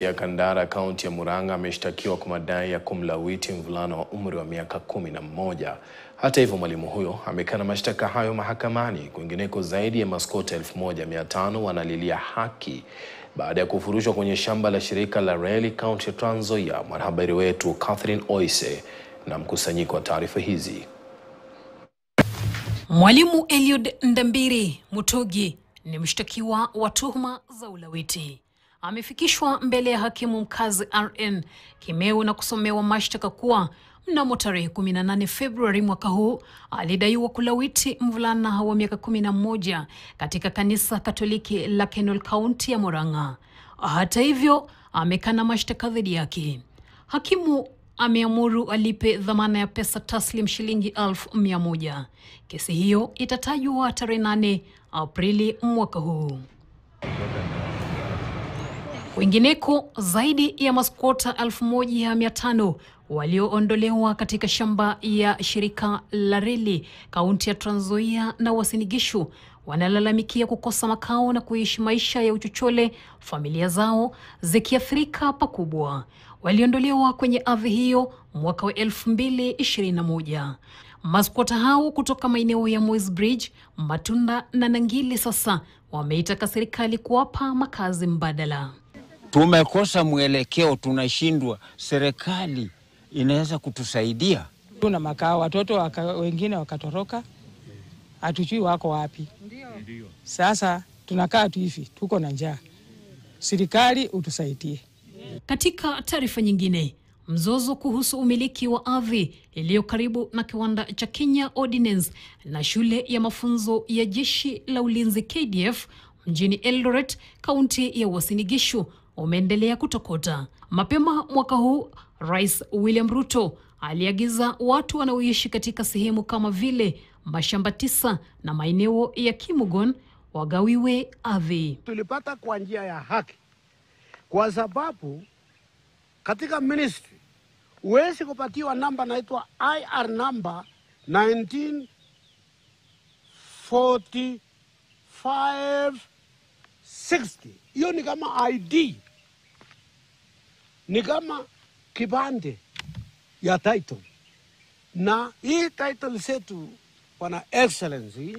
ya Kandara kaunti ya Murang'a ameshtakiwa kwa madai ya kumlawiti mvulana wa umri wa miaka kumi na mmoja. Hata hivyo, mwalimu huyo amekana mashtaka hayo mahakamani. Kwingineko, zaidi ya maskota elfu moja mia tano wanalilia haki baada ya kufurushwa kwenye shamba la shirika la reli kaunti ya Trans Nzoia. Mwanahabari wetu Catherine Oise na mkusanyiko wa taarifa hizi. Mwalimu Eliud Ndambiri Mutugi ni mshtakiwa wa tuhuma za ulawiti. Amefikishwa mbele ya hakimu mkazi RN Kimeu na kusomewa mashtaka kuwa mnamo tarehe 18 Februari mwaka huu alidaiwa kulawiti mvulana wa miaka 11 katika kanisa Katoliki la Kenol kaunti ya moranga Hata hivyo, amekana mashtaka dhidi yake. Hakimu ameamuru alipe dhamana ya pesa taslim shilingi elfu mia moja. Kesi hiyo itatajwa tarehe 8 Aprili mwaka huu. Kwingineko, zaidi ya mia tano walioondolewa katika shamba ya shirika la reli kaunti ya Trans Nzoia na Uasin Gishu wanalalamikia kukosa makao na kuishi maisha ya uchochole, familia zao zikiathirika pakubwa. Waliondolewa kwenye ardhi hiyo mwaka wa 2021. Maskota hao kutoka maeneo ya Moi's Bridge, Matunda na Nangili sasa wameitaka serikali kuwapa makazi mbadala. Tumekosa mwelekeo, tunashindwa. Serikali inaweza kutusaidia. Tuna makao, watoto waka, wengine wakatoroka, hatujui wako wapi. Sasa tunakaa tu hivi, tuko na njaa. Serikali utusaidie. Katika taarifa nyingine, mzozo kuhusu umiliki wa ardhi iliyo karibu na kiwanda cha Kenya Ordnance na shule ya mafunzo ya jeshi la ulinzi KDF mjini Eldoret, kaunti ya Uasin Gishu umeendelea kutokota. Mapema mwaka huu, Rais William Ruto aliagiza watu wanaoishi katika sehemu kama vile mashamba tisa na maeneo ya Kimugon wagawiwe ardhi. tulipata kwa njia ya haki, kwa sababu katika ministry huwezi kupatiwa namba naitwa IR number 194560. Hiyo ni kama ID, ni kama kipande ya title, na hii title zetu, wana Excellency,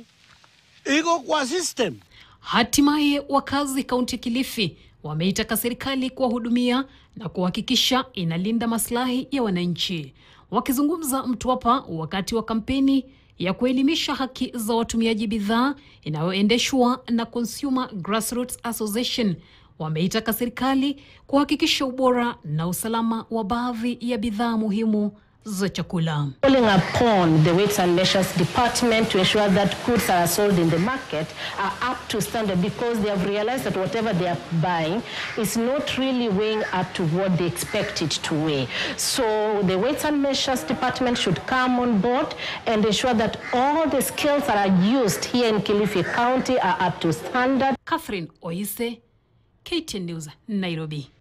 iko kwa system Hatimaye wakazi kaunti ya Kilifi wameitaka serikali kuwahudumia na kuhakikisha inalinda maslahi ya wananchi. Wakizungumza Mtwapa wakati wa kampeni ya kuelimisha haki za watumiaji bidhaa inayoendeshwa na Consumer Grassroots Association, wameitaka serikali kuhakikisha ubora na usalama wa baadhi ya bidhaa muhimu za chakula. calling upon the Weights and Measures Department to ensure that goods are sold in the market are up to standard because they have realized that whatever they are buying is not really weighing up to what they expect it to weigh. So the Weights and Measures Department should come on board and ensure that all the skills that are used here in Kilifi County are up to standard. Catherine Oise, KTN News, Nairobi.